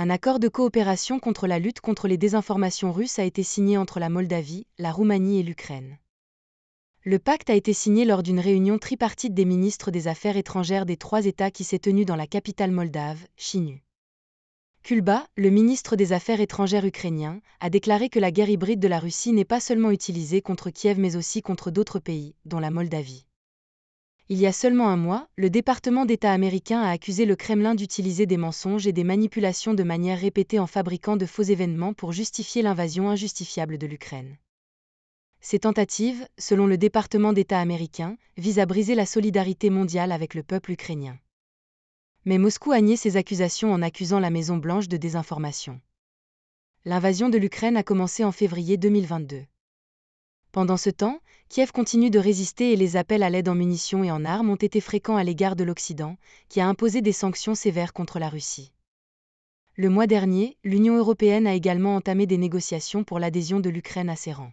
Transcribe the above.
Un accord de coopération contre la lutte contre les désinformations russes a été signé entre la Moldavie, la Roumanie et l'Ukraine. Le pacte a été signé lors d'une réunion tripartite des ministres des Affaires étrangères des trois États qui s'est tenue dans la capitale moldave, Chinu. Kulba, le ministre des Affaires étrangères ukrainien, a déclaré que la guerre hybride de la Russie n'est pas seulement utilisée contre Kiev mais aussi contre d'autres pays, dont la Moldavie. Il y a seulement un mois, le département d'État américain a accusé le Kremlin d'utiliser des mensonges et des manipulations de manière répétée en fabriquant de faux événements pour justifier l'invasion injustifiable de l'Ukraine. Ces tentatives, selon le département d'État américain, visent à briser la solidarité mondiale avec le peuple ukrainien. Mais Moscou a nié ces accusations en accusant la Maison-Blanche de désinformation. L'invasion de l'Ukraine a commencé en février 2022. Pendant ce temps, Kiev continue de résister et les appels à l'aide en munitions et en armes ont été fréquents à l'égard de l'Occident, qui a imposé des sanctions sévères contre la Russie. Le mois dernier, l'Union européenne a également entamé des négociations pour l'adhésion de l'Ukraine à ses rangs.